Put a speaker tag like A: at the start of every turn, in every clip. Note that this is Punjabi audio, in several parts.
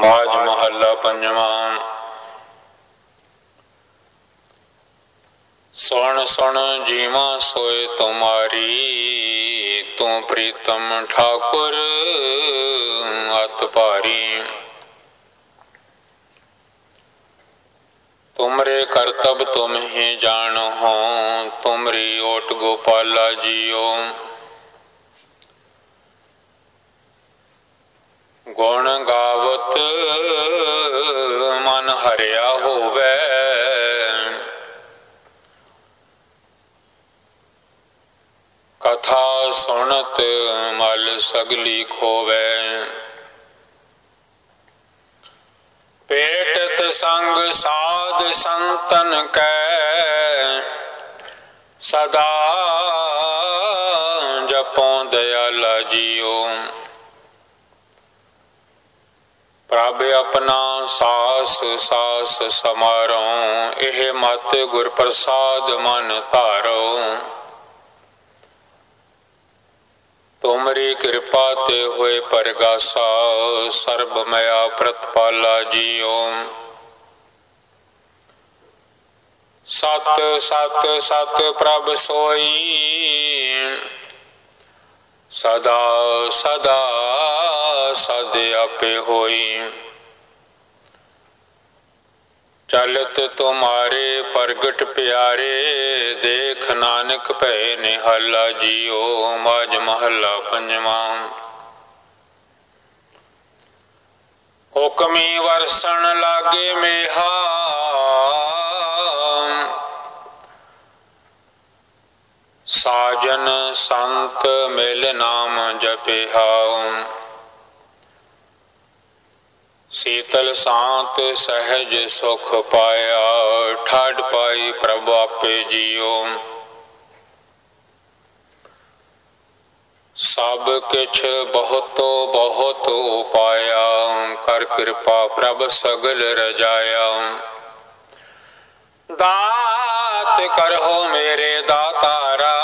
A: ਮਾਜ ਮਹੱਲਾ ਪੰਜਵਾਂ। ਸੁਣ ਸੁਣ ਜੀਵਾ ਸੋਏ ਤੁਮਾਰੀ, ਤੂੰ ਪ੍ਰੀਤਮ ਠਾਕੁਰ, ਅਤ ਭਾਰੀ। ਤੁਮਰੇ ਕਰਤਬ ਤੁਮ ਹੀ ਜਾਣੋ, ਤੁਮਰੀ ਓਟ ਗੋਪਾਲਾ ਜੀਓ। ਗੁਣ ਗਾਵਤ, ਮਨ ਹਰਿਆ ਹੋਵੇ। ਕਥਾ ਸੁਣਤ ਮਲ ਸਗਲੀ ਖੋਵੇ। ਪੇਟਤ ਸੰਗ ਸਾਧ ਸੰਤਨ ਕੈ, ਸਦਾ ਜਪੋਂ ਦਇਆਲਾ ਜੀਓ। ਪ੍ਰਭ ਆਪਣਾ ਸਾਸ ਸਾਸ ਸਮਾਰੋ, ਇਹ ਮਤ ਗੁਰ ਪ੍ਰਸਾਦ ਮਨ ਧਾਰੋ। ਤੁਮਰੀ ਕਿਰਪਾ ਤੇ ਹੋਏ ਪਰਗਾਸਾ, ਸਰਬ ਮਿਆ ਪ੍ਰਤਪਾਲਾ ਜੀਓ। ਸਤ ਸਤ ਸਤ ਪ੍ਰਭ ਸੋਈ। ਸਦਾ ਸਦਾ ਸਦ ਆਪੇ ਹੋਈ। ਚਲਤ ਤੁਮਾਰੇ ਪ੍ਰਗਟ ਪਿਆਰੇ, ਦੇਖ ਨਾਨਕ ਭੈ ਨਿਹਾਲਾ ਜੀਓ ਮਾਜ ਮਹੱਲਾ ਪੰਜਵਾਂ। ਹੁਕਮੀ ਵਰਸਣ ਲਾਗੇ ਮੇਹਾ ਸਾਜਨ ਸੰਤ ਮਿਲ ਨਾਮ ਜਪਿਆ ਸੀਤਲ ਸਾਤ ਸਹਿਜ ਸੁਖ ਪਾਇਆ ਠਾੜ ਪਾਈ ਪ੍ਰਭ ਆਪੇ ਜੀਓ। ਸਭ ਕਿਛ ਬਹੁਤੋ ਬਹੁਤ ਉਪਾਇਆ ਕਰ ਕਿਰਪਾ ਪ੍ਰਭ ਸਗਲ ਰਜਾਇਆ। ਦਾਤ ਕਰੋ ਮੇਰੇ ਦਾਤਾਰਾ।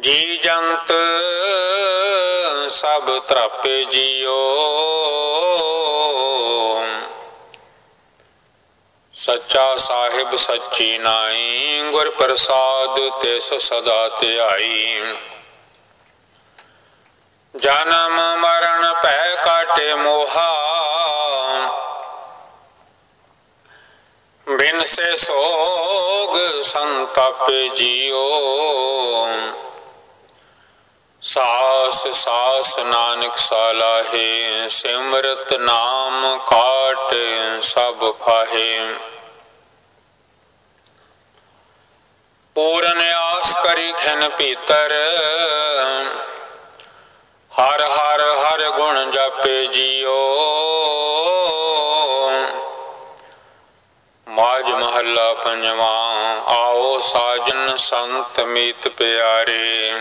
A: ਜੀ ਜੰਤ, ਸਭ ਤਰਾਪੇ ਜੀਓ। ਸੱਚਾ ਸਾਹਿਬ ਸੱਚੀ ਨਾਈ ਗੁਰ ਪ੍ਰਸਾਦ ਤਿਸ ਸਦਾ ਧਿਆਈ। ਜਨਮ ਮਰਨ ਭੈ ਕਾਟੇ ਮੋਹਾ। ਬਿਨ ਸੇ ਸੋਗ ਸੰਤਾਪੇ ਜੀਓ ਸਾਸ ਸਾਸ ਨਾਨਕ ਸਾਲਾਹੇ, ਸਿਮਰਤ ਨਾਮ ਕਾਟ ਸਭ ਫਾਹੇ। ਪੂਰਨ ਆਸ ਕਰੀ ਖਨ ਪੀਤਰ ਹਰ ਹਰ ਹਰ ਗੁਣ ਜਪੇ ਜੀਓ ਮਾਜ ਮਹੱਲਾ ਪੰਜਵਾਂ, ਆਓ ਸਾਜਨ ਸੰਤ ਮੀਤ ਪਿਆਰੇ।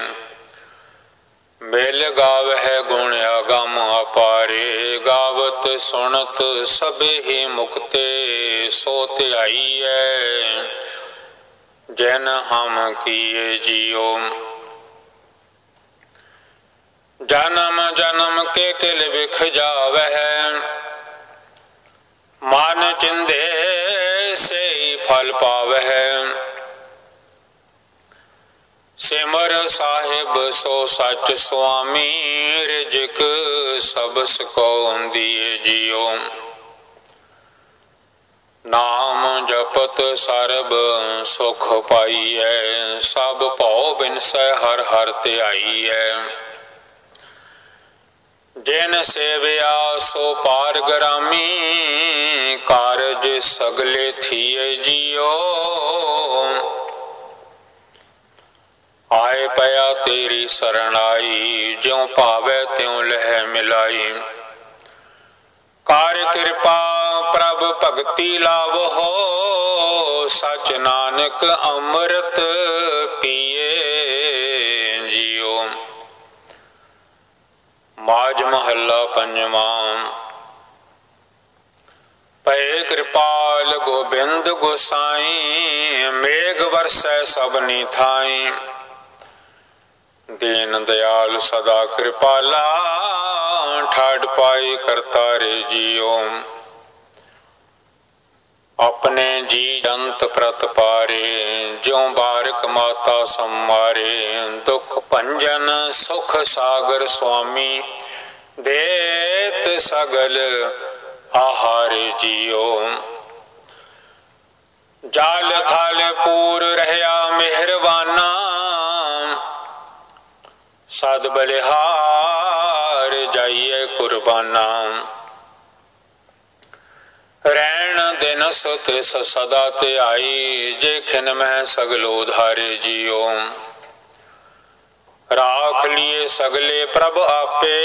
A: ਮਿਲ ਗਾਵਹਿ ਗੁਣ ਅਗਮ ਅਪਾਰੇ, ਗਾਵਤ ਸੁਣਤ ਸਭੇ ਹੀ ਮੁਕਤੇ, ਸੋ ਧਿਆਈਐ, ਜਨ ਹਮ ਕੀਏ ਜੀਓ। ਜਨਮ ਜਨਮ ਕੇ ਕਿਲ ਵਿਖ ਜਾਵਹਿ, ਮਨ ਚਿੰਦੇ ਸੇ ਫਲ ਪਾਵਹਿ। ਸਿਮਰ ਸਾਹਿਬ ਸੋ ਸੱਚ ਸੁਆਮੀ, ਰਿਜਕ ਸਬਸ ਕੋ ਦੀਏ ਜੀਓ। ਨਾਮ ਜਪਤ ਸਰਬ ਸੁਖ ਪਾਈਐ, ਸਭ ਭਉ ਬਿਨਸੈ ਹਰ ਹਰ ਧਿਆਈਐ। ਜਿਨ ਸੇਵਿਆ ਸੋ ਪਾਰ ਗਰਾਮੀ, ਕਾਰਜ ਸਗਲੇ ਥੀਏ ਜੀਓ। ਆਏ ਪਿਆ ਤੇਰੀ ਸਰਣਾਈ ਜਿਉ ਭਾਵੇ ਤਿਉ ਲਹਿ ਮਿਲਾਈ। ਕਾਰ ਕਿਰਪਾ ਪ੍ਰਭ ਭਗਤੀ ਲਾਵੋ, ਸਚ ਨਾਨਕ ਅੰਮ੍ਰਿਤ ਪੀਏ ਜੀਓ ਮਾਜ ਮਹੱਲਾ ਪੰਜਵਾਂ। ਪਏ ਕਿਰਪਾਲ ਗੋਬਿੰਦ ਗੋਸਾਈ, ਮੇਘ ਵਰਸੈ ਸਭਨੀ ਥਾਈ। ਦੀਨ ਦਿਆਲ ਸਦਾ ਕਿਰਪਾਲਾ ਠਾੜ ਪਾਈ ਕਰਤਾ ਕਰਤਾਰੇ ਜੀਓ ਆਪਣੇ ਜੀ ਜੰਤ ਪ੍ਰਤ ਪਾਰੇ, ਜਿਉ ਬਾਰਕ ਮਾਤਾ ਸੰਮਾਰੇ ਦੁਖ ਭੰਜਨ ਸੁਖ ਸਾਗਰ ਸੁਆਮੀ, ਦੇਤ ਸਗਲ ਆਹਾਰ ਜੀਓ। ਜਾਲ ਥਲ ਪੂਰ ਰਹਿਆ ਮਿਹਰਬਾਨਾ, ਸਦ ਬਲਿਹਾਰ ਜਾਈਏ ਕੁਰਬਾਨਾ। ਰਹਿਣ ਦਿਨ ਸੁਤ ਸਦਾ ਤੇ ਆਈ ਜੇ ਖਿਨ ਮੈਂ ਸਗਲੋ ਧਾਰੇ ਜੀਓ। ਰਾਖ ਲਿਏ ਸਗਲੇ ਪ੍ਰਭ ਆਪੇ,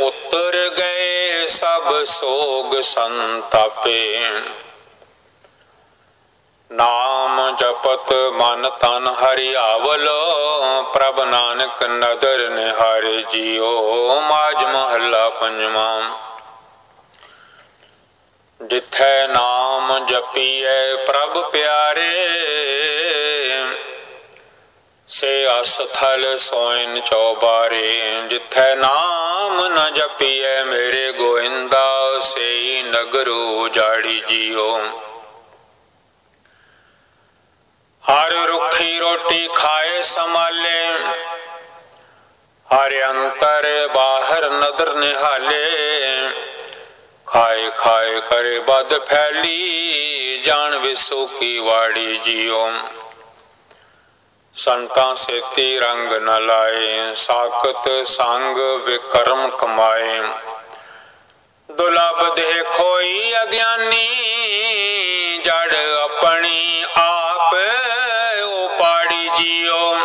A: ਉਤਰ ਗਏ ਸਭ ਸੋਗ ਸੰਤਾਪੇ। ਨਾਮ ਜਪਤ ਮਨ ਤਨ ਹਰਿਆਵਲ, ਪ੍ਰਭ ਨਾਨਕ ਨਦਰ ਨਿਹਾਰੇ ਜੀਓ। ਮਾਜ ਮਹੱਲਾ ਪੰਜਵਾਂ। ਜਿੱਥੈ ਨਾਮ ਜਪੀਐ ਪ੍ਰਭ ਪਿਆਰੇ, ਸੇ ਅਸਥਲ ਸੋਇਨ ਚੌਬਾਰੇ, ਜਿੱਥੈ ਨਾਮ ਨ ਜਪੀਐ ਮੇਰੇ ਗੋਇੰਦਾ, ਸੇ ਨਗਰੂ ਜਾੜੀ ਜੀਓ। ਹਰ ਰੁੱਖੀ ਰੋਟੀ ਖਾਏ ਸਮਾਲੇ ਹਰ ਅੰਤਰ ਬਾਹਰ ਨਦਰ ਨਿਹਾਲੇ ਖਾਏ ਖਾਏ ਕਰੇ ਬਦ ਫੈਲੀ, ਜਾਣ ਵਿਸੋ ਕੀ ਵਾੜੀ ਜੀਓ। ਸੰਤਾਂ ਸੇਤੀ ਰੰਗ ਨ ਲਾਏ, ਸਾਖਤ ਸੰਗ ਵਿਕਰਮ ਕਮਾਏ। ਦੁਲਬ ਦੇ ਖੋਈ ਅਗਿਆਨੀ, ਜੜ ਆਪਣੀ ਆਪ, ਉਹ ਪਾੜੀ ਜੀਓ।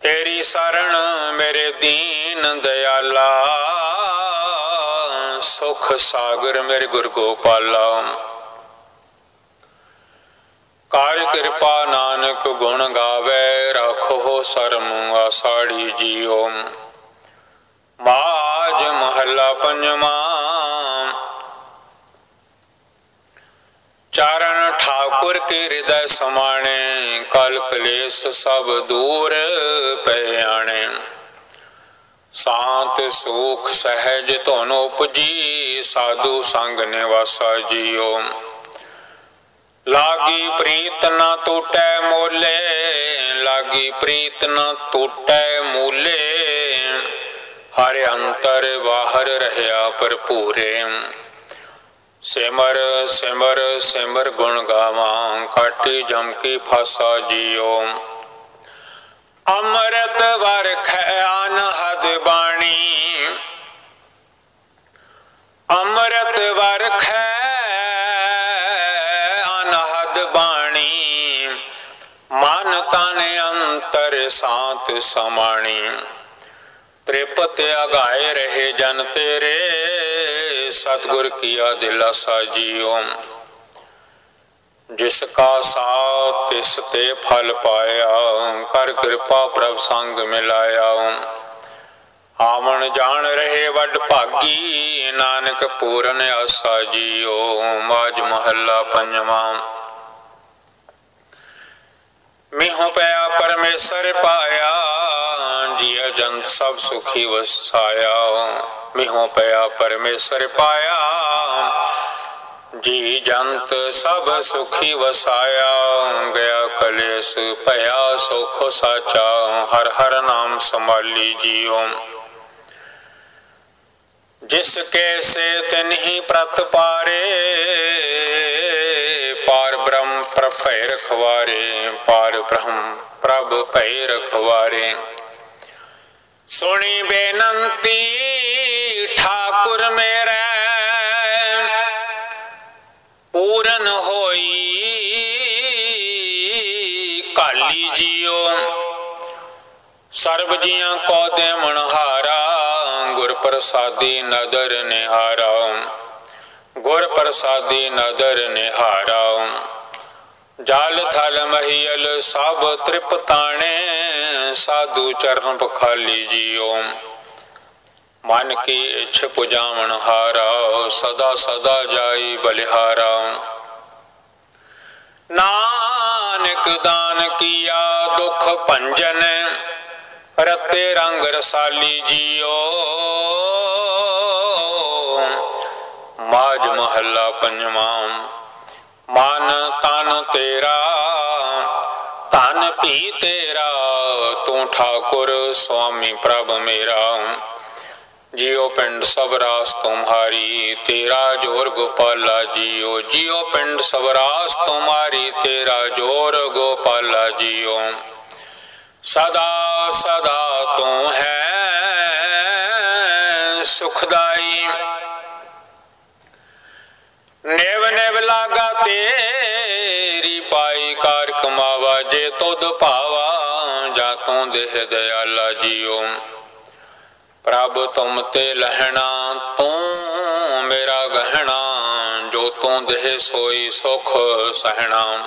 A: ਤੇਰੀ ਸਰਣ ਮੇਰੇ ਦੀਨ ਦਿਆਲਾ ਸੁਖ ਸਾਗਰ ਮੇਰੇ ਗੁਰ ਗੋਪਾਲਾ ਕਾਲ ਕਿਰਪਾ ਨਾਨਕ ਗੁਣ ਗਾਵੇ, ਰਖੋ ਸਰਮ ਆਸਾੜੀ ਜੀਓ। ਮਾਜ ਮਹੱਲਾ ਪੰਜਵਾਂ। ਚਾਰਨ ਠਾਕੁਰ ਕੇ ਹਿਰਦੈ ਸਮਾਣੇ ਕਲ ਕਲੇਸ਼ ਸਭ ਦੂਰ ਪੈ ਆਣੇ। ਸ਼ਾਂਤ ਸੁਖ ਸਹਿਜ ਧਨ ਉਪਜੀ, ਸਾਧੂ ਸੰਗ ਨਿਵਾਸਾ ਜੀਓ। ਲਾਗੀ ਪ੍ਰੀਤ ਨਾ ਟੂਟੈ ਮੋਲੇ, ਲਾਗੀ ਪ੍ਰੀਤ ਨਾ ਟੂਟੈ ਮੂਲੇ। ਹਰ ਅੰਤਰ ਬਾਹਰ ਰਹਿਆ ਭਰਪੂਰੇ। ਸਿਮਰ ਸਿਮਰ ਸਿਮਰ ਗੁਣ ਗਾਵਾਂ, ਕਾਟੀ ਜਮ ਕੀ ਫਾਸਾ ਜੀਓ। ਅੰਮ੍ਰਿਤ ਵਰਖੈ ਅਨਹਦ ਬਾਣੀ। ਅੰਮ੍ਰਿਤ ਵਰਖੈ ਅਨਹਦ ਬਾਣੀ। ਮਨ ਤਨ ਅੰਤਰ ਸਾਤ ਸਮਾਣੀ। ਤ੍ਰਿਪਤ ਅਗਾਏ ਰਹੇ ਜਨ ਤੇਰੇ। ਸਤਗੁਰ ਕੀਆ ਦਿਲਾਸਾ ਜੀਓ। ਜਿਸ ਕਾ ਸਾਥ, ਤਿਸ ਤੇ ਫਲ ਪਾਇਆ। ਕਰ ਕਿਰਪਾ ਪ੍ਰਭ ਸੰਗ ਮਿਲਾਇਆ। ਆਵਣ ਜਾਣ ਰਹੇ ਵੱਡ ਭਾਗੀ, ਨਾਨਕ ਪੂਰਨ ਆਸਾ ਜੀਓ। ਮਾਜ ਮਹੱਲਾ ਪੰਜਵਾਂ। ਮਿਹੋ ਪਿਆ ਪਰਮੇਸ਼ਰ ਪਾਇਆ, ਜੀਆ ਜੰਤ ਸਭ ਸੁਖੀ ਵਸਾਇਆ। ਮਿਹੋ ਪਿਆ ਪਰਮੇਸ਼ਰ ਪਾਇਆ ਜੀ ਜੰਤ ਸਭ ਸੁਖੀ ਵਸਾਇਆ ਗਿਆ ਕਲੇਸ਼ ਭਇਆ ਸੁਖ ਸਾਚਾ, ਹਰ ਹਰ ਨਾਮ ਸੰਭਾਲੀ ਜੀਓ। ਜਿਸ ਕੇ ਸੇ ਤਿਨਹੀ ਪ੍ਰਤ ਪਾਰੇ, ਪਾਰ ਬ੍ਰਹਮ ਪ੍ਰਭੈ ਰਖਵਾਰੇ, ਪਾਰ ਬ੍ਰਹਮ ਪ੍ਰਭ ਭੈ ਰਖਵਾਰੇ। ਸੁਣੀ ਬੇਨੰਤੀ, ਠਾਕੁਰ ਮੇਰੇ ਪੂਰਨ ਹੋਈ। ਕਾਲੀ ਜੀਓ, ਸਰਬ ਜੀਆਂ ਕੋ ਦੇਵਨ ਹਾਰਾ ਗੁਰ ਪ੍ਰਸਾਦੀ ਨਦਰ ਨਿਹਾਰਾ। ਗੁਰ ਪ੍ਰਸਾਦੀ ਨਦਰ ਨਿਹਾਰਾ। ਜਲ ਥਲ ਮਹੀਲ ਸਭ ਤ੍ਰਿਪਤਾਣੇ, ਸਾਧੂ ਚਰਨ ਪਖਾਲੀ ਜੀਓ। ਮਨ ਕੀ ਇੱਛ ਪੁਜਾਵਣ ਹਾਰਾ, ਸਦਾ ਸਦਾ ਜਾਈ ਬਲਿਹਾਰਾ। ਨਾਨਕ ਦਾਨ ਕੀਆ ਦੁਖ ਭੰਜਨ, ਰਤੇ ਰੰਗ ਰਸਾਲੀ ਜੀਓ। ਮਾਜ ਮਹੱਲਾ ਪੰਜਵਾਂ, ਮਨ ਤਨ ਤੇਰਾ, ਧਨ ਭੀ ਤੇਰਾ, ਤੂੰ ਠਾਕੁਰ ਸੁਆਮੀ ਪ੍ਰਭ ਮੇਰਾ। ਜਿਉ ਪਿੰਡ ਸਭ ਰਾਸ ਤੁਮਹਾਰੀ ਤੇਰਾ ਜੋਰ ਗੋਪਾਲਾ ਜਿਉ ਜਿਉ ਪਿੰਡ ਸਭ ਰਾਸ ਤੁਮਾਰੀ, ਤੇਰਾ ਜੋਰ ਗੋਪਾਲਾ ਜਿਉ ਸਦਾ ਸਦਾ ਤੂੰ ਹੈ ਸੁਖਦਾਈ। ਨੇਵ ਨੇਵ ਲਾਗਾ ਤੇਰੀ ਪਾਈ ਕਾਰ ਕਮਾਵਾ, ਜੇ ਤੁਧ ਭਾਵਾ ਜਾਂ ਤੂੰ ਦੇਹ ਦਇਆਲਾ ਜਿਉ ਪ੍ਰਭ ਤੁਮ ਤੇ ਲਹਿਣਾ, ਤੂੰ ਮੇਰਾ ਗਹਿਣਾ, ਜੋ ਤੂੰ ਦੇਹ ਸੋਈ ਸੁਖ ਸਹਣਾ।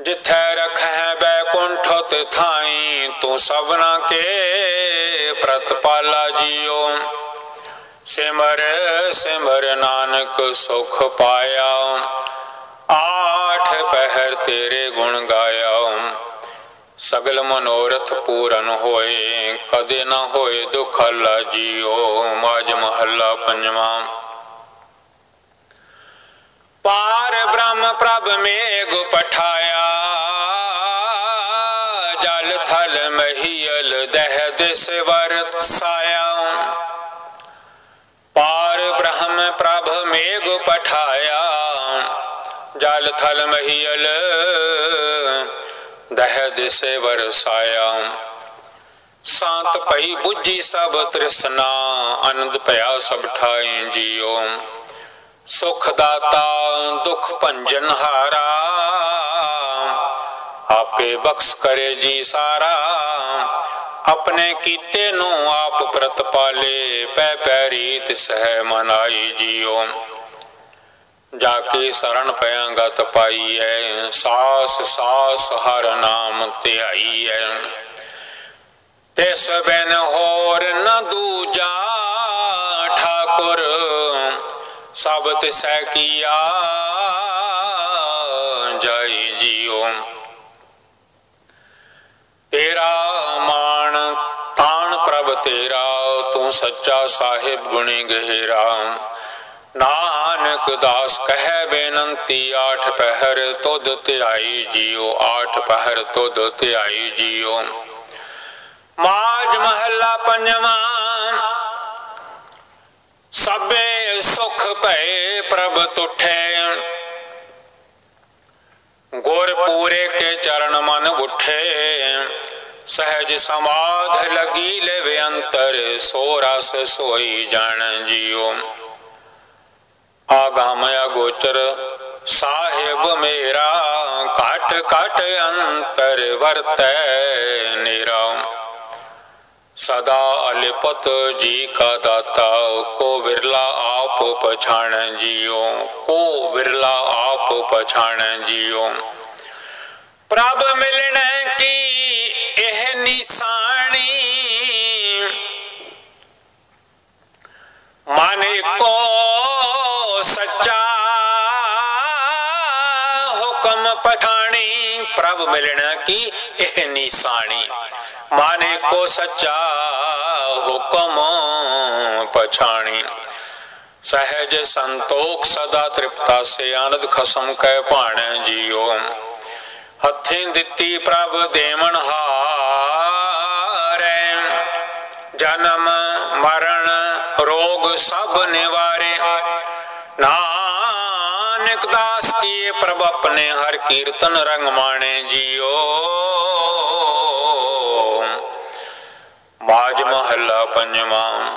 A: ਜਿੱਥੈ ਰਖੈ ਬੈਕੁੰਠ ਤਿਥਾਈ ਤੂੰ ਸਭਨਾ ਕੇ ਪ੍ਰਤਪਾਲਾ ਜੀਓ। ਸਿਮਰ ਸਿਮਰ ਨਾਨਕ ਸੁਖ ਪਾਇਆ। ਆਠ ਪਹਿਰ ਤੇਰੇ ਗੁਣ ਗਾਇਆ। ਸਗਲ ਮਨੋਰਥ ਪੂਰਨ ਹੋਏ, ਕਦੇ ਨਾ ਹੋਏ ਦੁਖ ਲਾ ਜੀਓ ਮਾਜ ਮਹੱਲਾ ਪੰਜਵਾਂ। ਪਾਰ ਬ੍ਰਹਮ ਪ੍ਰਭ ਮੇਗ ਪਠਾਇਆ, ਜਲ ਥਲ ਮਹੀਲ ਦਹ ਦਿਸ ਵਰਸਾਇਆ ਪਾਰ ਬ੍ਰਹਮ ਪ੍ਰਭ ਮੇਗ ਪਠਾਇਆ, ਜਲ ਥਲ ਮਹੀਲ ਦਹਿ ਦਿਸੇ ਵਰਸਾਇਆ। ਸ਼ਾਂਤ ਭਈ ਬੁੱਝੀ ਸਭ ਤ੍ਰਿਸ਼ਨਾ, ਆਨੰਦ ਭਇਆ ਸਭ ਠਾਈ ਜੀਓ। ਸੁਖ ਦਾਤਾ, ਦੁਖ ਭੰਜਨ ਹਾਰਾ, ਆਪੇ ਬਖਸ਼ ਕਰੇ ਜੀ ਸਾਰਾ। ਆਪਣੇ ਕੀਤੇ ਨੂੰ ਆਪ ਪ੍ਰਤਪਾਲੇ ਪੈ ਪੈ ਰੀਤ ਸਹਿ ਮਨਾਈ ਜੀਓ। ਜਾ ਕੇ ਸਰਣ ਪਿਆੰਗਤ ਪਾਈਐ, ਸਾਸ ਸਾਸ ਹਰ ਨਾਮ ਧਿਆਈਐ। ਤਿਸ ਬਿਨ ਹੋਰ ਨ ਦੂਜਾ ਠਾਕੁਰ, ਸਭ ਤਿਸੈ ਕੀਆ ਜਾਈ ਜੀਓ ਤੇਰਾ ਮਾਣ ਤਾਣ ਪ੍ਰਭ ਤੇਰਾ, ਤੂੰ ਸੱਚਾ ਸਾਹਿਬ ਗੁਣੀ ਗਹਿਰਾ। ਨਾਨਕ ਦਾਸ ਕਹਿ ਬੇਨੰਤੀ, ਆਠ ਪਹਿਰ ਤੁਧ ਧਿਆਈ ਜੀਓ, ਆਠ ਪਹਿਰ ਤੁਧ ਧਿਆਈ ਜੀਓ। ਮਾਜ ਮਹੱਲਾ ਪੰਜਵਾਂ, ਸਭੇ ਸੁਖ ਭਏ ਪ੍ਰਭ ਤੁਠੇ। ਗੁਰ ਪੂਰੇ ਕੇ ਚਰਨ ਮਨ ਗੁਠੇ। ਸਹਿਜ ਸਮਾਧ ਲਗੀ ਲੈ ਅੰਤਰ, ਸੋ ਰਸ ਸੋਈ ਜਾਣ ਜੀਓ। ਆਗਮ ਅਗੋਚਰ ਸਾਹਿਬ ਮੇਰਾ ਘਟ ਘਟ ਅੰਤਰ ਵਰਤੈ ਨਿਰਾ ਸਦਾ ਅਲਿਪਤ ਜੀ ਕਾ ਦਾਤਾ ਕੋ ਵਿਰਲਾ ਆਪ ਪਛਾਣ ਜੀਓ ਕੋ ਵਿਰਲਾ ਆਪ ਪਛਾਣ ਜੀਓ ਪ੍ਰਭ ਮਿਲਣ ਕੀ ਇਹ ਨਿਸ਼ਾਨੀ ਮਨ ਕੋ ਪਠਾਣੀ, ਪ੍ਰਭ ਮਿਲਣ ਕੀ ਇਹ ਨਿਸ਼ਾਨੀ ਮਾਨੇ ਕੋ ਸੱਚਾ ਹੁਕਮ ਪਛਾਣੀ। ਸਹਿਜ ਸੰਤੋਖ ਸਦਾ ਤ੍ਰਿਪਤਾ ਸੇ ਆਨੰਦ ਖਸਮ ਕੈ ਭਾਣ ਜੀਓ ਹੱਥੀਂ ਦਿੱਤੀ ਪ੍ਰਭ ਦੇਵਨ ਹਾਰੈ। ਜਨਮ ਮਰਨ ਰੋਗ ਸਭ ਨਿਵਾਰੇ। ਨਾਨਕ ਆਪਣੇ ਹਰ ਕੀਰਤਨ ਰੰਗ ਮਾਣੇ ਜੀਓ। ਮਾਜ ਮਹੱਲਾ ਪੰਜਵਾਂ,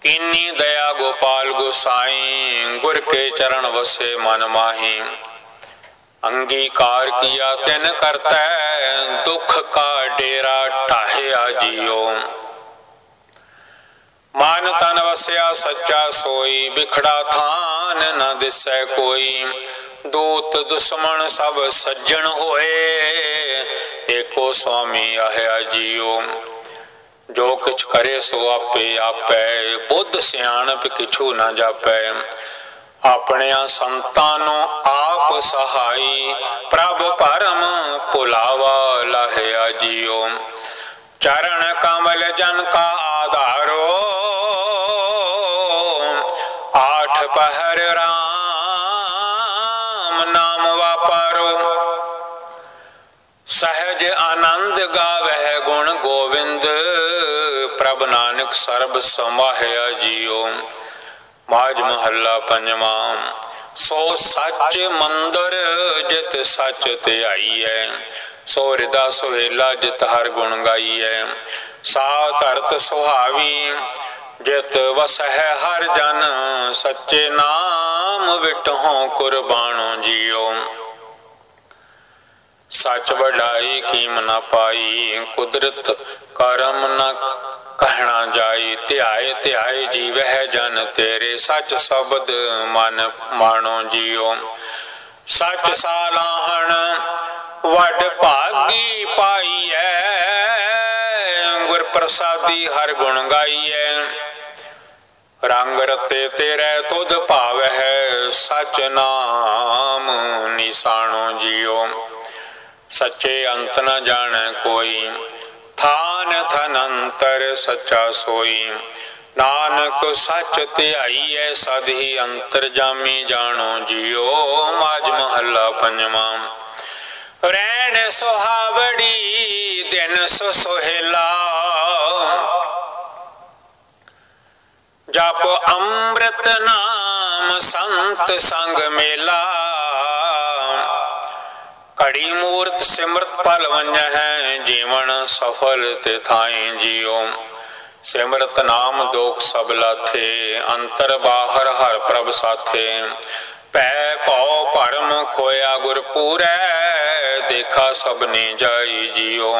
A: ਕੀਨੀ ਦਇਆ ਗੋਪਾਲ ਗੋਸਾਈ, ਗੁਰ ਕੇ ਚਰਨ ਵਸੇ ਮਨ ਮਾਹੀ। ਅੰਗੀਕਾਰ ਕੀਆ ਤਿਨ ਕਰਤੈ, ਦੁਖ ਕਾ ਡੇਰਾ ਟਾਹਿਆ ਜੀਓ। ਮਨ ਤਨ ਵਸਿਆ ਸੱਚਾ ਸੋਈ ਵਿਖੜਾ ਥਾਨ ਨਾ ਦਿਸੈ ਕੋਈ। ਦੂਤ ਦੁਸ਼ਮਣ ਸਭ ਸੱਜਣ ਹੋਏ। ਏਕੋ ਸੁਆਮੀ ਆਇਆ ਜੀਓ। ਜੋ ਕਿਛ ਕਰੇ ਸੋ ਆਪੇ ਆਪੈ। ਬੁੱਧ ਸਿਆਣਪ ਕਿਛੂ ਨਾ ਜਾਪੈ। ਆਪਣਿਆਂ ਸੰਤਾਂ ਨੂੰ ਆਪ ਸਹਾਈ। ਪ੍ਰਭ ਪਰਮ ਭੁਲਾਵਾ ਲਹਿਆ ਜੀਓ। ਚਰਨ ਕਮਲ ਜਨ ਕਾ ਆਧਾਰੋ। ਆਠ ਪਹਿਰ ਰਾਮ ਸਹਿਜ ਆਨੰਦ ਗਾਵਹਿ ਗੁਣ ਗੋਵਿੰਦ, ਪ੍ਰਭ ਨਾਨਕ ਸਰਬ ਸਮਾਹਿਆ ਜੀਓ। ਮਾਜ ਮਹੱਲਾ ਪੰਜਵਾਂ, ਸੋ ਸੱਚ ਮੰਦਰ ਜਿਤ ਸੱਚ ਧਿਆਈਐ ਸੋ ਹਿਰਦਾ ਸੁਹੇਲਾ ਜਿਤ ਹਰ ਗੁਣ ਗਾਈਐ। ਸਾ ਧਰਤ ਸੁਹਾਵੀ, ਜਿਤ ਵਸਹਿ ਹਰ ਜਨ, ਸੱਚੇ ਨਾਮ ਵਿਟਹੁ ਕੁਰਬਾਨੋ ਜੀਓ। ਸੱਚ ਵਡਾਈ ਕੀਮ ਨਾ ਪਾਈ, ਕੁਦਰਤ ਕਰਮ ਨਾ ਕਹਿਣਾ ਜਾਈ, ਧਿਆਏ ਧਿਆਏ ਜੀਵਹਿ ਜਨ ਤੇਰੇ, ਸੱਚ ਸ਼ਬਦ ਮਨ ਮਾਣੋ ਜੀਓ। ਸੱਚ ਸਾਲਾਹਣ ਵੱਡ ਭਾਗੀ ਪਾਈਐ ਗੁਰ ਪ੍ਰਸਾਦੀ ਹਰ ਗੁਣ ਗਾਈਐ। ਰੰਗ ਰਤੇ ਤੇਰੇ ਤੁਧ ਭਾਵਹਿ, ਸਚ ਨਾਮ ਨਿਸਾਣੋ ਜੀਓ। ਸੱਚੇ ਅੰਤ ਨਾ ਜਾਣੈ ਕੋਈ। ਥਾਨ ਥਨੰਤਰ ਸੱਚਾ ਸੋਈ। ਨਾਨਕ ਸੱਚ ਧਿਆਈਐ ਸਦ ਹੀ ਅੰਤਰ ਜਾਮੀ ਜਾਣੋ ਜੀਓ ਮਾਜ ਮਹੱਲਾ ਪੰਜਵਾਂ। ਰਹਿਣ ਸੁਹਾਵੜੀ ਦਿਨ ਸੁ ਸੁਹੇਲਾ। ਜਪ ਅੰਮ੍ਰਿਤ ਨਾਮ ਸੰਤ ਸੰਗ ਮੇਲਾ। ਘੜੀ ਮੂਰਤ ਸਿਮਰਤ ਪਲ ਵੰਜ ਹੈ, ਜੀਵਨ ਸਫਲ ਤੇ ਥਾਈ ਜੀਓ ਸਿਮਰਤ ਨਾਮ ਦੋਖ ਸਭ ਲਾਥੇ, ਅੰਤਰ ਬਾਹਰ ਹਰ ਪ੍ਰਭ ਸਾਥੇ। ਪੈ ਭਉ ਭਰਮ ਖੋਇਆ ਗੁਰ ਪੂਰੈ, ਦੇਖਾ ਸਭ ਨੇ ਜਾਈ ਜੀਓ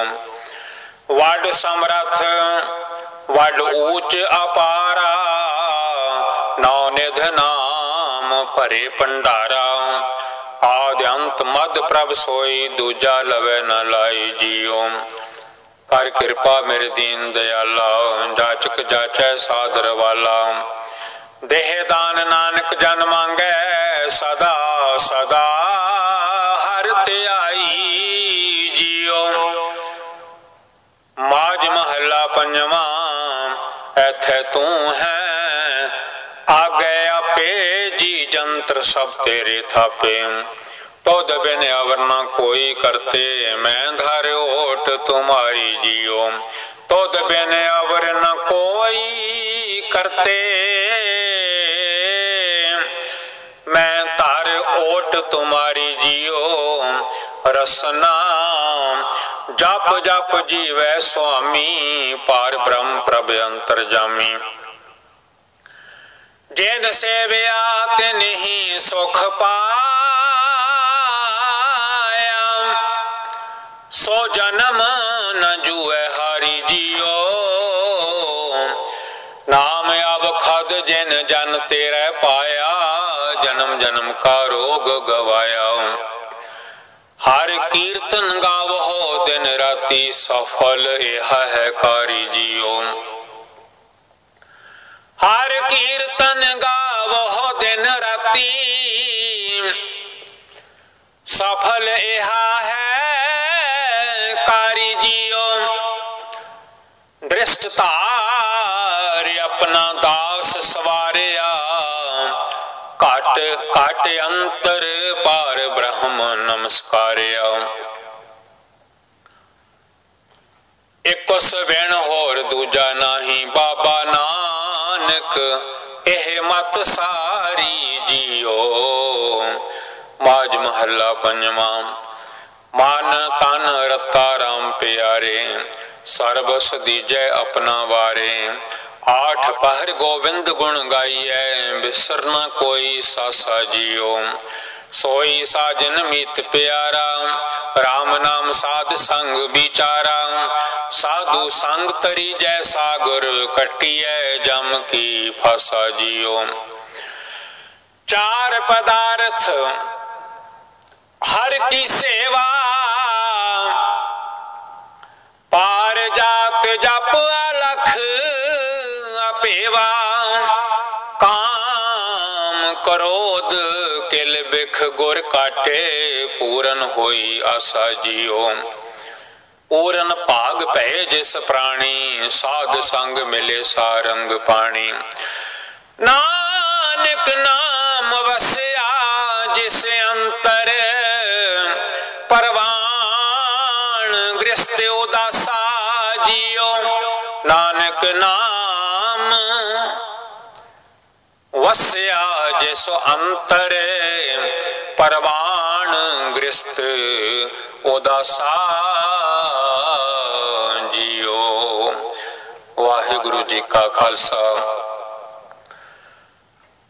A: ਵਡ ਸਮਰਥ, ਵਡ ਊਚ ਅਪਾਰਾ, ਨੌ ਨਿਧ ਨਾਮ ਭਰੇ ਭੰਡਾਰਾ। ਆਦ ਅੰਤ ਮਦ ਪ੍ਰਭ ਸੋਈ, ਦੂਜਾ ਲਵੇ ਨ ਲਾਈ ਜੀਓ ਕਰ ਕਿਰਪਾ ਮੇਰੇ ਦੀਨ ਦਿਆਲਾ ਜਾਚਕ ਜਾਚੈ ਸਾਦਰ ਵਾਲਾ। ਦੇਹ ਦਾਨ ਨਾਨਕ ਜਨ ਮੰਗੈ, ਸਦਾ ਸਦਾ ਹਰ ਧਿਆਈ ਜੀਓ ਮਾਜ ਮਹੱਲਾ ਪੰਜਵਾਂ, ਐਥੇ ਤੂੰ ਹੈ ਆਪੇ ਜੀ ਜੰਤਰ ਸਭ ਤੇਰੇ ਥਾਪੇ। ਤੋਦ ਬਿਨ ਅਵਰ ਨਾ ਕੋਈ ਕਰਤੇ। ਮੈਂ ਧਰ ਓਟ ਤੁਮਾਰੀ ਜੀਓ। ਤੋਦ ਬਿਨ ਅਵਰ ਨਾ ਕੋਈ ਕਰਤੇ। ਮੈਂ ਧਰ ਓਟ ਤੁਮਾਰੀ ਜੀਓ। ਰਸਨਾ, ਜਪ ਜਪ ਜੀਵੈ ਸੁਆਮੀ। ਪਾਰ ਬ੍ਰਹਮ ਪ੍ਰਭ ਅੰਤਰ ਜਾਮੀ। ਜਿਨ ਸੇਵਿਆ ਤੇ ਨਹੀਂ ਸੁਖ ਪਾਇਆ। ਸੋ ਜਨਮ ਨ ਜੂਐ ਹਾਰੀ ਜੀਓ। ਨਾਮ ਅਬ ਜਿਨ ਜਨ ਤੇਰੇ ਪਾਇਆ, ਜਨਮ ਜਨਮ ਕਾ ਰੋਗ ਗਵਾਇਆ। ਹਰ ਕੀਰਤਨ ਗਾਵੋ ਦਿਨ ਰਾਤੀ, ਸਫਲ ਇਹ ਹੈ ਕਾਰੀ ਜੀਓ। ਹਰ ਕੀਰਤਨ ਗਾਵੋ ਦਿਨ ਰਾਤੀ। ਸਫਲ ਇਹ ਹੈ ਕਾਰੀ ਜੀਓ। ਦ੍ਰਿਸ਼ਟ ਧਾਰ ਆਪਣਾ ਦਾਸ ਸਵਾਰਿਆ। ਘਟ ਘਟ ਅੰਤਰ ਪਾਰ ਬ੍ਰਹਮ ਨਮਸਕਾਰਿਆ। ਇਕਸ ਬਿਨ ਹੋਰ ਦੂਜਾ ਨਹੀਂ ਬਾਬਾ ਨਾਨਕ ਇਹ ਮਤ ਸਾਰੀ ਜੀਓ। ਮਾਜ ਮਹੱਲਾ ਪੰਜਵਾਂ। ਮਨ ਤਨ ਰਤਾ ਰਾਮ ਪਿਆਰੇ ਸਰਬ ਸਦੀਜੈ ਆਪਣਾ ਵਾਰੇ। ਆਠ ਪਹਿਰ ਗੋਵਿੰਦ ਗੁਣ ਗਾਈਐ ਬਿਸਰਨਾ ਕੋਈ ਸਾਸਾ ਜੀਓ। ਸੋਈ ਸਾਜਨ ਮੀਤ ਪਿਆਰਾ RAM ਨਾਮ ਸਾਧ ਸੰਗ ਵਿਚਾਰਾ। ਸਾਧੂ ਸੰਗ ਤਰੀ ਜੈ ਸਾਗਰ, ਕਟਿਐ ਜਮ ਕੀ ਫਾਸਾ ਜੀਓ। ਚਾਰ ਪਦਾਰਥ, ਹਰ ਕੀ ਸੇਵਾ। ਪਾਰ ਜਾਤ ਜਪ ਅਲਖ ਅਪੇਵਾ। ਕਾਮ ਕਰੋਧ ਬਿਖ ਗੁਰ ਕਾਟੇ, ਪੂਰਨ ਹੋਈ ਆਸਾ ਜੀਓ। ਪੂਰਨ ਭਾਗ ਭੈ ਜਿਸ ਪ੍ਰਾਣੀ, ਸਾਧ ਸੰਗ ਮਿਲੇ ਸਾਰੰਗ ਪਾਣੀ। ਨਾਨਕ ਨਾਮ ਵਸਿਆ ਜਿਸ ਅੰਤਰ, ਪਰਵਾਨ ਗ੍ਰਸਤ ਉਦਾਸਾ ਜੀਓ। ਨਾਨਕ ਨਾਮ ਵਸਿਆ ਜਿਸ ਅੰਤਰ ਪਰਵਾਨ ਗ੍ਰਸਤ ਉਦਾਸਾ ਜੀਓ ਵਾਹਿਗੁਰੂ ਜੀ ਕਾ ਖਾਲਸਾ।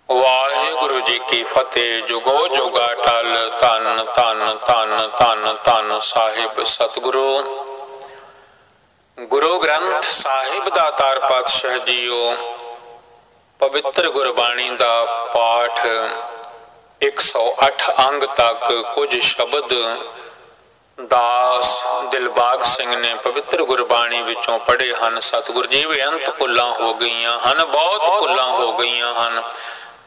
A: ਵਾਹਿਗੁਰੂ ਜੀ ਕੀ ਫਤਿਹ, ਜੁਗੋ ਜੁਗਾ ਟਲ, ਧੰਨ ਧੰਨ ਧੰਨ ਧੰਨ ਧੰਨ ਸਾਹਿਬ ਸਤਿਗੁਰੂ। ਗੁਰੂ ਗ੍ਰੰਥ ਸਾਹਿਬ ਦਾ ਤਾਰ ਪਾਤਸ਼ਾਹ ਜੀਓ, ਪਵਿੱਤਰ ਗੁਰਬਾਣੀ ਦਾ ਪਾਠ 108 ਅੰਗ ਤੱਕ ਕੁਝ ਸ਼ਬਦ ਦਾਸ ਦਿਲਬਾਗ ਸਿੰਘ ਨੇ ਪਵਿੱਤਰ ਗੁਰਬਾਣੀ ਵਿੱਚੋਂ ਪੜ੍ਹੇ ਹਨ। ਸਤਿਗੁਰੂ ਜੀ ਬੇਅੰਤ ਭੁੱਲਾਂ ਹੋ ਗਈਆਂ ਹਨ, ਬਹੁਤ ਭੁੱਲਾਂ ਹੋ ਗਈਆਂ ਹਨ।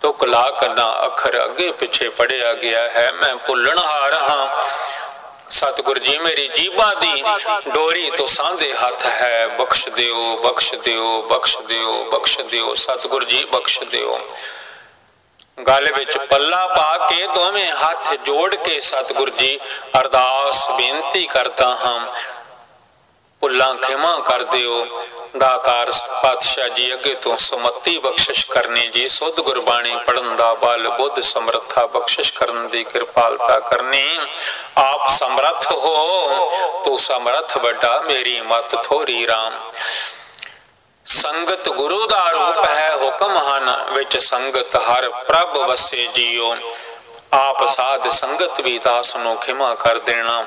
A: ਤੁਕ ਲਾ ਕਰਨਾ ਅੱਖਰ ਅੱਗੇ ਪਿੱਛੇ ਪੜਿਆ ਗਿਆ ਹੈ, ਮੈਂ ਭੁੱਲਣ ਹਾਰ ਹਾਂ। ਸਤਿਗੁਰ ਜੀ, ਮੇਰੀ ਜੀਬਾਂ ਦੀ ਡੋਰੀ ਤੋਂ ਸਾਂਦੇ ਹੱਥ ਹੈ। ਬਖਸ਼ ਦਿਓ ਬਖਸ਼ ਦਿਓ ਬਖਸ਼ ਦਿਓ ਬਖਸ਼ ਦਿਓ। ਸਤਿਗੁਰ ਜੀ, ਬਖਸ਼ ਦਿਓ। ਗੱਲ ਵਿੱਚ ਪੱਲਾ ਪਾ ਕੇ ਦੋਵੇਂ ਹੱਥ ਜੋੜ ਕੇ ਸਤਿਗੁਰ ਜੀ ਅਰਦਾਸ ਬੇਨਤੀ ਕਰਦਾ ਹਾਂ। ਭੁੱਲਾਂ ਖਿਮਾ ਕਰ ਦਿਓ। ਦਾਤਾਰ ਪਾਤਸ਼ਾਹ ਜੀ ਅੱਗੇ ਤੋਂ ਸਮੱਤੀ ਬਖਸ਼ਿਸ਼ ਕਰਨੀ ਜੀ। ਸੁਧ ਗੁਰਬਾਣੀ ਪੜਨ ਦਾ ਬਲ, ਬੁੱਧ ਸਮਰੱਥਾ ਬਖਸ਼ਿਸ਼ ਕਰਨ ਦੀ ਕਿਰਪਾਲਤਾ ਕਰਨੀ। ਆਪ ਸਮਰੱਥ ਹੋ, ਤੂੰ ਸਮਰੱਥ ਵੱਡਾ, ਮੇਰੀ ਮਤ ਥੋਰੀ RAM ਸੰਗਤ ਗੁਰੂ ਦਾ ਰੂਪ ਹੈ ਹੁਕਮ ਹਨ ਵਿੱਚ ਸੰਗਤ ਹਰ ਪ੍ਰਭ ਵਸੇ ਜੀਓ। ਆਪ ਸਾਧ ਸੰਗਤ ਵੀ ਤਾਸ ਨੂੰ ਖਿਮਾ ਕਰ ਦੇਣਾ।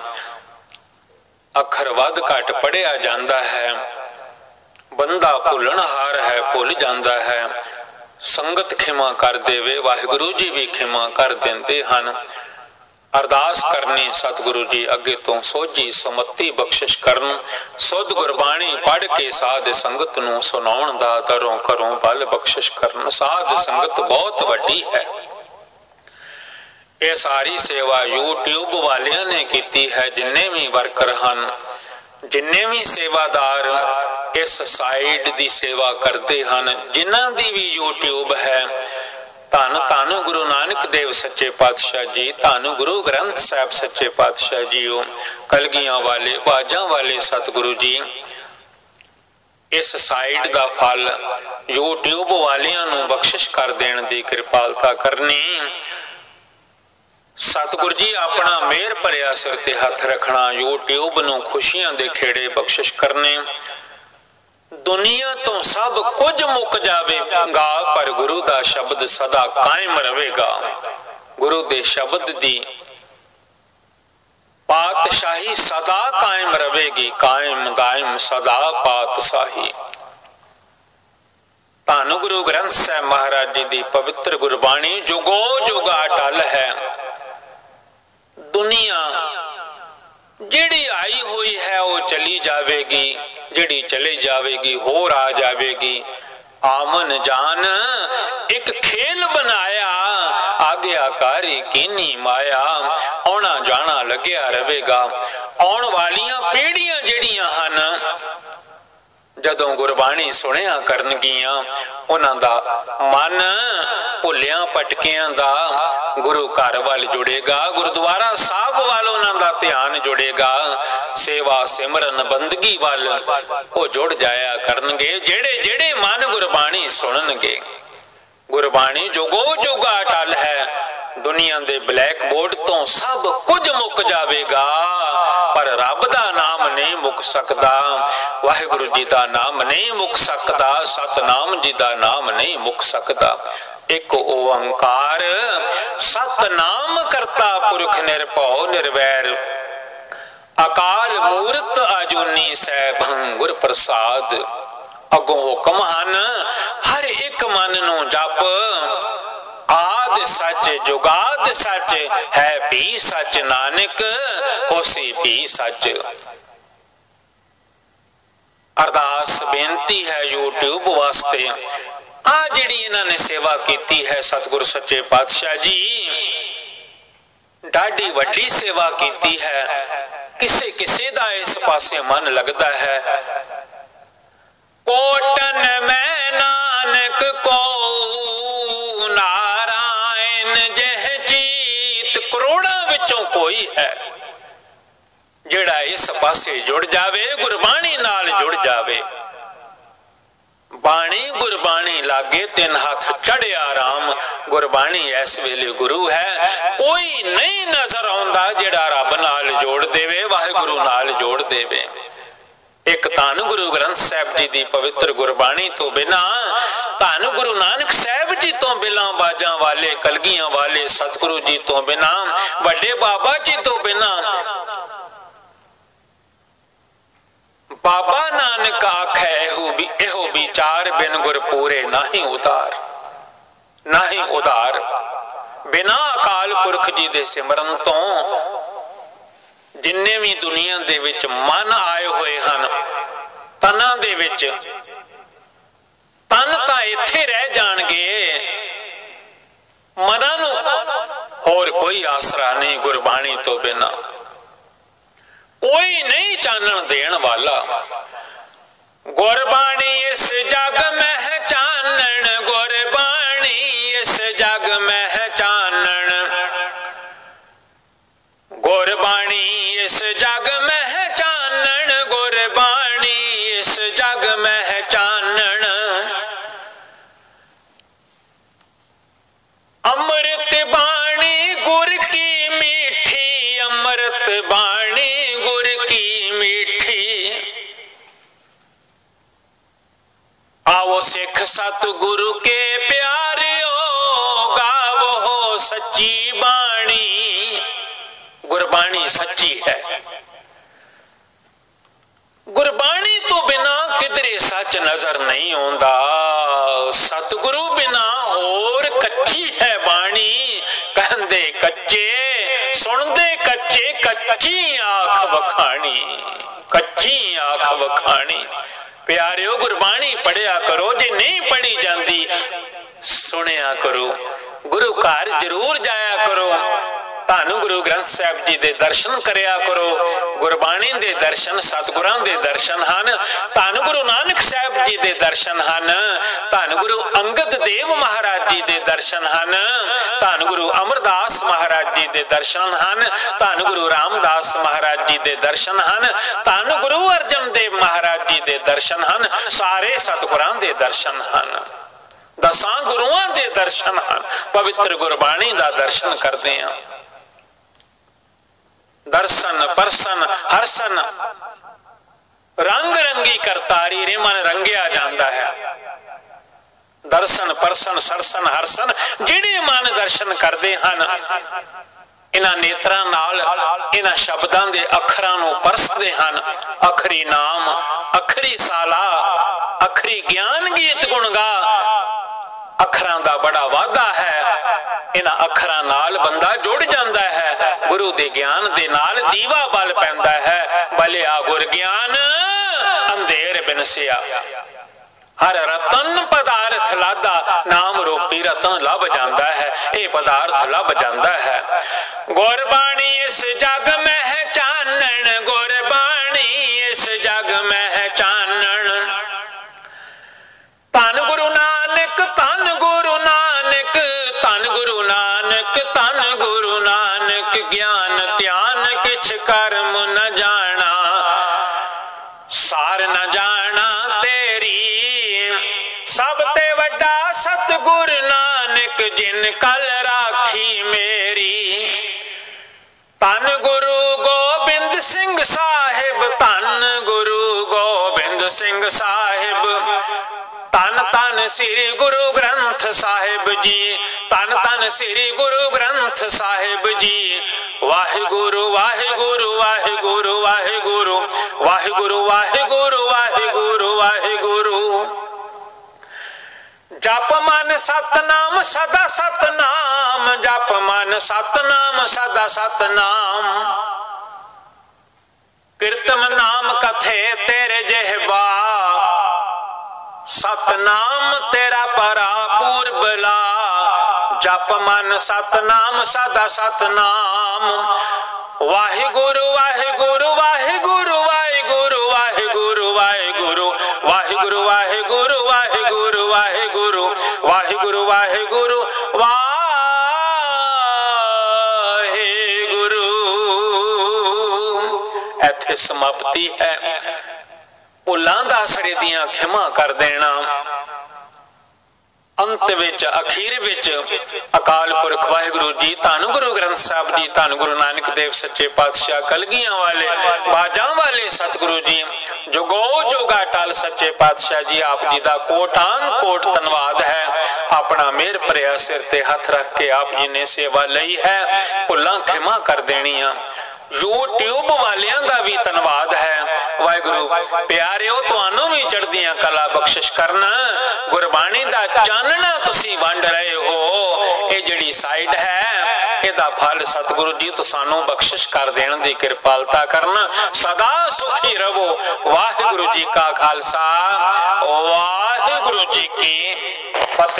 A: ਅੱਖਰ ਵੱਧ ਘਟ ਪੜਿਆ ਜਾਂਦਾ ਹੈ। ਬੰਦਾ ਭੁੱਲਣ ਹਾਰ ਹੈ, ਭੁੱਲ ਜਾਂਦਾ ਹੈ। ਸੰਗਤ ਖਿਮਾ ਕਰ ਦੇਵੇ, ਵਾਹਿਗੁਰੂ ਜੀ ਵੀ ਖਿਮਾ ਕਰ ਦਿੰਦੇ ਹਨ। ਅਰਦਾਸ ਕਰਨੀ ਸਤਿਗੁਰੂ ਜੀ ਅੱਗੇ ਤੋਂ ਸੋਝੀ ਸਮੱਤੀ ਬਖਸ਼ਿਸ਼ ਕਰਨ, ਸੁਧ ਗੁਰਬਾਣੀ ਪੜ੍ਹ ਕੇ ਸਾਧ ਸੰਗਤ ਨੂੰ ਸੁਣਾਉਣ ਦਾ ਦਰੋਂ ਕਰੋਂ ਬਲ ਬਖਸ਼ਿਸ਼ ਕਰਨ, ਸਾਧ ਸੰਗਤ ਬਹੁਤ ਵੱਡੀ ਹੈ। ਇਹ ਸਾਰੀ ਸੇਵਾ YouTube ਵਾਲਿਆਂ ਨੇ ਕੀਤੀ ਹੈ, ਜਿੰਨੇ ਵੀ ਵਰਕਰ ਹਨ, ਜਿੰਨੇ ਵੀ ਸੇਵਾਦਾਰ ਇਸ ਸਾਈਡ ਦੀ ਸੇਵਾ ਕਰਦੇ ਹਨ, ਜਿਨ੍ਹਾਂ ਦੀ ਵੀ YouTube ਹੈ ਧੰਨ ਧੰਨ ਗੁਰੂ ਨਾਨਕ ਦੇਵ ਸੱਚੇ ਪਾਤਸ਼ਾਹ ਜੀ, ਧੰਨ ਗੁਰੂ ਗ੍ਰੰਥ ਸਾਹਿਬ ਸੱਚੇ ਪਾਤਸ਼ਾਹ ਜੀਓ, ਕਲਗੀਆਂ ਵਾਲੇ, ਬਾਜਾਂ ਵਾਲੇ ਸਤਿਗੁਰੂ ਜੀ। ਇਸ ਸਾਈਡ ਦਾ ਫਲ YouTube ਵਾਲਿਆਂ ਨੂੰ ਬਖਸ਼ਿਸ਼ ਕਰ ਦੇਣ ਦੀ ਕਿਰਪਾਲਤਾ ਕਰਨੀ। ਸਤਿਗੁਰ ਜੀ, ਆਪਣਾ ਮਿਹਰ ਭਰਿਆ ਸਿਰ ਤੇ ਹੱਥ ਰੱਖਣਾ, YouTube ਨੂੰ ਖੁਸ਼ੀਆਂ ਦੇ ਖੇੜੇ ਬਖਸ਼ਿਸ਼ ਕਰਨੇ। ਦੁਨੀਆ ਤੋਂ ਸਭ ਕੁਝ ਮੁੱਕ ਜਾਵੇਗਾ ਪਰ ਗੁਰੂ ਦਾ ਸ਼ਬਦ ਸਦਾ ਕਾਇਮ ਰਹੇਗਾ। ਗੁਰੂ ਦੇ ਸ਼ਬਦ ਦੀ ਪਾਤਸ਼ਾਹੀ ਸਦਾ ਕਾਇਮ ਰਹੇਗੀ, ਕਾਇਮ ਦਾਇਮ ਸਦਾ ਪਾਤਸ਼ਾਹੀ। ਧੰਨ ਗੁਰੂ ਗ੍ਰੰਥ ਸਾਹਿਬ ਮਹਾਰਾਜ ਜੀ ਦੀ ਪਵਿੱਤਰ ਗੁਰਬਾਣੀ ਜੁਗੋ ਜੁਗਾ ਟਲ ਹੈ। ਦੁਨੀਆ, ਜਿਹੜੀ ਆਈ ਹੋਈ ਹੈ, ਉਹ ਚਲੀ ਜਾਵੇਗੀ, ਜਿਹੜੀ ਚਲੇ ਜਾਵੇਗੀ, ਹੋਰ ਆ ਜਾਵੇਗੀ। ਆਮਨ ਜਾਨ ਇੱਕ ਖੇਲ ਬਣਾਇਆ, ਆਗਿਆਕਾਰੀ ਕੀਨੀ ਮਾਇਆ, ਆਉਣਾ ਜਾਣਾ ਲੱਗਿਆ ਰਹੇਗਾ ਆਉਣ ਵਾਲੀਆਂ ਪੀੜ੍ਹੀਆਂ ਜਿਹੜੀਆਂ ਹਨ, ਜਦੋਂ ਗੁਰਬਾਣੀ ਸੁਣਿਆ ਕਰਨਗੀਆਂ, ਉਹਨਾਂ ਦਾ ਮਨ ਭੁੱਲਿਆਂ ਪਟਕਿਆਂ ਦਾ ਗੁਰੂ ਘਰ ਵੱਲ ਜੁੜੇਗਾ, ਗੁਰਦੁਆਰਾ ਸਾਹਿਬ ਵੱਲ ਉਹਨਾਂ ਦਾ ਧਿਆਨ ਜੁੜੇਗਾ, ਸੇਵਾ ਸਿਮਰਨ ਬੰਦਗੀ ਵੱਲ ਉਹ ਜੁੜ ਜਾਇਆ ਕਰਨਗੇ, ਜਿਹੜੇ ਜਿਹੜੇ ਮਨ ਗੁਰਬਾਣੀ ਸੁਣਨਗੇ। ਗੁਰਬਾਣੀ ਜੁਗੋ ਜੁਗਾ ਟਲ ਹੈ, ਦੁਨੀਆ ਦੇ ਬਲੈਕ ਬੋਰਡ ਤੋਂ ਸਭ ਕੁਝ ਮੁੱਕ ਜਾਵੇਗਾ, ਪਰ ਰੱਬ ਦਾ ਨਾਮ ਨਹੀਂ ਮੁੱਕ ਸਕਦਾ, ਵਾਹਿਗੁਰੂ ਜੀ ਦਾ ਨਾਮ ਨਹੀਂ ਮੁੱਕ ਸਕਦਾ, ਸਤਨਾਮ ਜੀ ਦਾ ਨਾਮ ਨਹੀਂ ਮੁੱਕ ਸਕਦਾ। ਇੱਕ ਓੰਕਾਰ, ਸਤਨਾਮ ਕਰਤਾ ਪੁਰਖ ਨਿਰਭਉ ਨਿਰਵੈਰ। ਅਕਾਲ ਮੂਰਤ ਅਜੂਨੀ ਸੈਭੰ ਗੁਰ ਪ੍ਰਸਾਦ। ਅਗੋਂ ਹੁਕਮ ਹਨ, ਹਰ ਇੱਕ ਮਨ ਨੂੰ ਜਪ। ਆਦ ਸੱਚ ਜੁਗਾਦ ਸੱਚ ਹੈ ਵੀ ਸੱਚ ਨਾਨਕ, ਹੋਸੀ ਵੀ ਸੱਚ। ਅਰਦਾਸ ਬੇਨਤੀ ਹੈ YouTube ਵਾਸਤੇ ਆ ਜਿਹੜੀ ਇਹਨਾਂ ਨੇ ਸੇਵਾ ਕੀਤੀ ਹੈ ਸਤਿਗੁਰ ਸੱਚੇ ਪਾਤਸ਼ਾਹ ਜੀ, ਡਾਢੀ ਵੱਡੀ ਸੇਵਾ ਕੀਤੀ ਹੈ। ਕਿਸੇ ਕਿਸੇ ਦਾ ਇਸ ਪਾਸੇ ਮਨ ਲੱਗਦਾ ਹੈ। ਕੋਟਨ ਮੈਂ ਨਾਨਕ ਕੋ ਨਾਰਾਇਣ ਜਹ ਜੀਤ ਕਰੋੜਾਂ ਵਿੱਚੋਂ ਕੋਈ ਹੈ। ਜਿਹੜਾ ਇਸ ਪਾਸੇ ਜੁੜ ਜਾਵੇ, ਗੁਰਬਾਣੀ ਨਾਲ ਜੁੜ ਜਾਵੇ। ਬਾਣੀ ਗੁਰਬਾਣੀ ਲਾਗੇ ਤਿੰਨ ਹੱਥ ਚੜਿਆ ਰਾਮ ਗੁਰਬਾਣੀ ਇਸ ਵੇਲੇ ਗੁਰੂ ਹੈ। ਕੋਈ ਨਹੀਂ ਨਜ਼ਰ ਆਉਂਦਾ ਜਿਹੜਾ ਰੱਬ ਨਾਲ ਜੋੜ ਦੇਵੇ, ਵਾਹਿਗੁਰੂ ਨਾਲ ਜੋੜ ਦੇਵੇ। ਇੱਕ ਧੰਨ ਗੁਰੂ ਗ੍ਰੰਥ ਸਾਹਿਬ ਜੀ ਦੀ ਪਵਿੱਤਰ ਗੁਰਬਾਣੀ ਤੋਂ ਬਿਨਾ, ਧੰਨ ਗੁਰੂ ਨਾਨਕ ਸਾਹਿਬ ਜੀ ਤੋਂ ਬਿਨਾ, ਬਾਜਾਂ ਵਾਲੇ, ਕਲਗੀਆਂ ਵਾਲੇ, ਸਤਿਗੁਰੂ ਜੀ ਤੋਂ ਬਿਨਾ, ਵੱਡੇ ਬਾਬਾ ਜੀ ਤੋਂ ਬਿਨਾ ਬਾਬਾ ਨਾਨਕ ਆਖੇ ਇਹੋ ਵੀ ਇਹੋ ਵਿਚਾਰ ਬਿਨ ਗੁਰ ਪੂਰੇ ਨਹੀਂ ਉਤਾਰ। ਨਹੀਂ ਉਧਾਰ। ਬਿਨਾ ਅਕਾਲ ਪੁਰਖ ਜੀ ਦੇ ਸਿਮਰਨ ਤੋਂ ਜਿੰਨੇ ਵੀ ਦੁਨੀਆ ਦੇ ਵਿੱਚ ਮਨ ਆਏ ਹੋਏ ਹਨ, ਤਨਾਂ ਦੇ ਵਿੱਚ ਤਨ ਤਾਂ ਇੱਥੇ ਰਹਿ ਜਾਣਗੇ। ਮਨਾਂ ਨੂੰ ਹੋਰ ਕੋਈ ਆਸਰਾ ਨਹੀਂ ਗੁਰਬਾਣੀ ਤੋਂ ਬਿਨਾ। ਕੋਈ ਨਹੀਂ ਚਾਨਣ ਦੇਣ ਵਾਲਾ। ਗੁਰਬਾਣੀ ਇਸ ਜਗ ਮਹਿ ਚਾਨਣ, ਗੁਰਬਾਣੀ ਇਸ ਜਗ ਮਹਿ ਚਾਨਣ। ਗੁਰਬਾਣੀ ਇਸ ਜਗ ਮਹਿ ਆਓ ਸਿੱਖ ਸਤ ਗੁਰੂ ਕੇ ਪਿਆਰਿਓ, ਗਾਵੋ ਸੱਚੀ ਬਾਣੀ। ਗੁਰਬਾਣੀ ਸੱਚੀ ਹੈ। ਗੁਰਬਾਣੀ ਤੋਂ ਬਿਨਾ ਕਿਧਰੇ ਸੱਚ ਨਜ਼ਰ ਨਹੀਂ ਆਉਂਦਾ। ਸਤਿਗੁਰੂ ਬਿਨਾ ਹੋਰ ਕੱਚੀ ਹੈ ਬਾਣੀ। ਕਹਿੰਦੇ ਕੱਚੇ, ਸੁਣਦੇ ਕੱਚੇ, ਕੱਚੀ ਆਖ ਵਖਾਣੀ। ਕੱਚੀ ਆਖ ਵਖਾਣੀ। ਪਿਆਰਿਓ, ਗੁਰਬਾਣੀ ਪੜਿਆ ਕਰੋ, ਜੇ ਨਹੀਂ ਪੜੀ ਜਾਂਦੀ, ਸੁਣਿਆ ਕਰੋ। ਗੁਰੂ ਘਰ ਜ਼ਰੂਰ ਜਾਇਆ ਕਰੋ। ਧੰਨ ਗੁਰੂ ਗ੍ਰੰਥ ਸਾਹਿਬ ਜੀ ਦੇ ਦਰਸ਼ਨ ਕਰਿਆ ਕਰੋ, ਗੁਰਬਾਣੀ ਦੇ ਦਰਸ਼ਨ, ਸਤਿਗੁਰਾਂ ਦੇ ਦਰਸ਼ਨ ਹਨ, ਧੰਨ ਗੁਰੂ ਨਾਨਕ ਸਾਹਿਬ ਜੀ ਦੇ ਦਰਸ਼ਨ ਹਨ, ਧੰਨ ਗੁਰੂ ਅੰਗਦ ਦੇਵ ਮਹਾਰਾਜ ਜੀ ਦੇ ਦਰਸ਼ਨ ਹਨ, ਧੰਨ ਗੁਰੂ ਅਮਰਦਾਸ ਮਹਾਰਾਜ ਜੀ ਦੇ ਦਰਸ਼ਨ ਹਨ, ਧੰਨ ਗੁਰੂ ਰਾਮਦਾਸ ਮਹਾਰਾਜ ਜੀ ਦੇ ਦਰਸ਼ਨ ਹਨ, ਧੰਨ ਗੁਰੂ ਅਰਜਨ ਦੇਵ ਮਹਾਰਾਜ ਜੀ ਦੇ ਦਰਸ਼ਨ ਹਨ, ਸਾਰੇ ਸਤਿਗੁਰਾਂ ਦੇ ਦਰਸ਼ਨ ਹਨ। ਦਸਾਂ ਗੁਰੂਆਂ ਦੇ ਦਰਸ਼ਨ ਹਨ, ਪਵਿੱਤਰ ਗੁਰਬਾਣੀ ਦਾ ਦਰਸ਼ਨ ਕਰਦੇ ਹਾਂ। ਦਰਸ਼ਨ, ਪਰਸਨ, ਹਰਸਨ। ਰੰਗ ਰੰਗੀ ਕਰਤਾਰੀ ਰੇ ਮਨ ਰੰਗਿਆ ਜਾਂਦਾ ਹੈ। ਦਰਸ਼ਨ, ਪਰਸਨ, ਸਰਸਨ, ਹਰਸਨ, ਜਿਹੜੇ ਮਨ ਦਰਸ਼ਨ ਕਰਦੇ ਹਨ, ਇਹਨਾਂ ਨੇਤਰਾਂ ਨਾਲ, ਇਹਨਾਂ ਸ਼ਬਦਾਂ ਦੇ ਅੱਖਰਾਂ ਨੂੰ ਪਰਸਦੇ ਹਨ। ਅਖਰੀ ਨਾਮ, ਅਖਰੀ ਸਾਲਾ, ਅਖਰੀ ਗਿਆਨ ਗੀਤ ਗੁਣਗਾ। ਅੱਖਰਾਂ ਦਾ ਬੜਾ ਵਾਧਾ ਹੈ। ਇਹਨਾਂ ਅੱਖਰਾਂ ਨਾਲ ਬੰਦਾ ਜੁੜ ਜਾਂਦਾ ਹੈ। ਗੁਰੂ ਦੇ ਗਿਆਨ ਦੇ ਨਾਲ ਦੀਵਾ ਬਲ ਪੈਂਦਾ ਹੈ। ਬਲਿਆ ਗੁਰ ਗਿਆਨ ਅੰਧੇਰ ਬਿਨਸਿਆ ਹਰ ਰਤਨ ਪਦਾਰਥ ਲਾਦਾ, ਨਾਮ ਰੂਪੀ ਰਤਨ ਲੱਭ ਜਾਂਦਾ ਹੈ। ਇਹ ਪਦਾਰਥ ਲੱਭ ਜਾਂਦਾ ਹੈ। ਗੁਰਬਾਣੀ ਇਸ ਜਗ ਮਹਿ ਚਾਨਣ, ਗੁਰਬਾਣੀ ਇਸ ਜਗ ਮਹਿ ਸਤਗੁਰ ਨਾਨਕ ਜਿਨ ਕਲ ਰਾਖੀ ਮੇਰੀ। ਧੰਨ ਗੁਰੂ ਗੋਬਿੰਦ ਸਿੰਘ ਸਾਹਿਬ, ਧੰਨ ਗੁਰੂ ਗੋਬਿੰਦ ਸਿੰਘ ਸਾਹਿਬ। ਧੰਨ ਧੰਨ ਸ੍ਰੀ ਗੁਰੂ ਗ੍ਰੰਥ ਸਾਹਿਬ ਜੀ, ਧੰਨ ਧੰਨ ਸ੍ਰੀ ਗੁਰੂ ਗ੍ਰੰਥ ਸਾਹਿਬ ਜੀ। ਵਾਹਿਗੁਰੂ ਵਾਹਿਗੁਰੂ ਵਾਹਿਗੁਰੂ ਵਾਹਿਗੁਰੂ ਵਾਹਿਗੁਰੂ ਵਾਹਿਗੁਰੂ ਵਾਹਿਗੁਰੂ। ਵਾਹਿਗੁਰੂ ਜਪ ਮਨ ਸਤਨਾਮ, ਸਦਾ ਸਤਨਾਮ। ਜਪ ਮਨ ਸਤਨਾਮ, ਸਦਾ ਸਤਨਾਮ। ਕੀਰਤਨ ਨਾਮ ਕਥੇ ਤੇਰੇ ਜਿਹਬਾ। ਸਤਨਾਮ ਤੇਰਾ ਪਰਾਪੂਰ ਬਲਾ ਜਪ ਮਨ ਸਤਨਾਮ, ਸਦਾ ਸਤਨਾਮ। ਵਾਹਿਗੁਰੂ ਵਾਹਿਗੁਰੂ ਵਾਹਿਗੁਰੂ ਵਾਹਿਗੁਰੂ ਵਾਹਿਗੁਰੂ ਵਾਹਿਗੁਰੂ ਵਾਹਿਗੁਰੂ ਵਾਹਿਗੁਰੂ ਇੱਥੇ ਸਮਾਪਤੀ ਹੈ। ਭੁੱਲਾਂ ਦਾ ਸੜੇ ਦੀਆਂ ਖਿਮਾ ਕਰ ਦੇਣਾ। ਅੰਤ ਵਿੱਚ, ਅਖੀਰ ਵਿੱਚ, ਅਕਾਲ ਪੁਰਖ ਵਾਹਿਗੁਰੂ ਜੀ, ਧੰਨ ਗੁਰੂ ਗ੍ਰੰਥ ਸਾਹਿਬ ਜੀ, ਧੰਨ ਗੁਰੂ ਨਾਨਕ ਦੇਵ ਸੱਚੇ ਪਾਤਸ਼ਾਹ, ਕਲਗੀਆਂ ਵਾਲੇ, ਬਾਜਾਂ ਵਾਲੇ ਸਤਿਗੁਰੂ ਜੀ, ਜੁਗੋ ਜੁਗਾ ਟਲ ਸੱਚੇ ਪਾਤਸ਼ਾਹ ਜੀ, ਆਪ ਜੀ ਦਾ ਕੋਟਾਨ ਕੋਟ ਧੰਨਵਾਦ ਹੈ। ਆਪਣਾ ਮਿਹਰ ਭਰਿਆ ਸਿਰ ਤੇ ਹੱਥ ਰੱਖ ਕੇ ਆਪ ਜੀ ਨੇ ਸੇਵਾ ਲਈ ਹੈ। ਭੁੱਲਾਂ ਖਿਮਾ ਕਰ ਦੇਣੀਆਂ। YouTube ਵਾਲਿਆਂ ਦਾ ਵੀ ਧੰਨਵਾਦ ਹੈ। ਵਾਹਿਗੁਰੂ, ਪਿਆਰਿਓ, ਤੁਹਾਨੂੰ ਵੀ ਚੜ੍ਹਦੀਆਂ ਕਲਾ ਬਖਸ਼ਿਸ਼ ਕਰਨਾ। ਗੁਰਬਾਣੀ ਦਾ ਚਾਨਣਾ ਤੁਸੀਂ ਵੰਡ ਰਹੇ ਹੋ। ਇਹ ਜਿਹੜੀ ਸਾਈਟ ਹੈ, ਇਹਦਾ ਫਲ ਸਤਿਗੁਰੂ ਜੀ ਤੋਂ ਸਾਨੂੰ ਬਖਸ਼ਿਸ਼ ਕਰ ਦੇਣ ਦੀ ਕਿਰਪਾਲਤਾ ਕਰਨ। ਸਦਾ ਸੁਖੀ ਰਹੋ। ਵਾਹਿਗੁਰੂ ਜੀ ਕਾ ਖਾਲਸਾ। ਵਾਹਿਗੁਰੂ ਜੀ ਕੀ ਫਤਿਹ।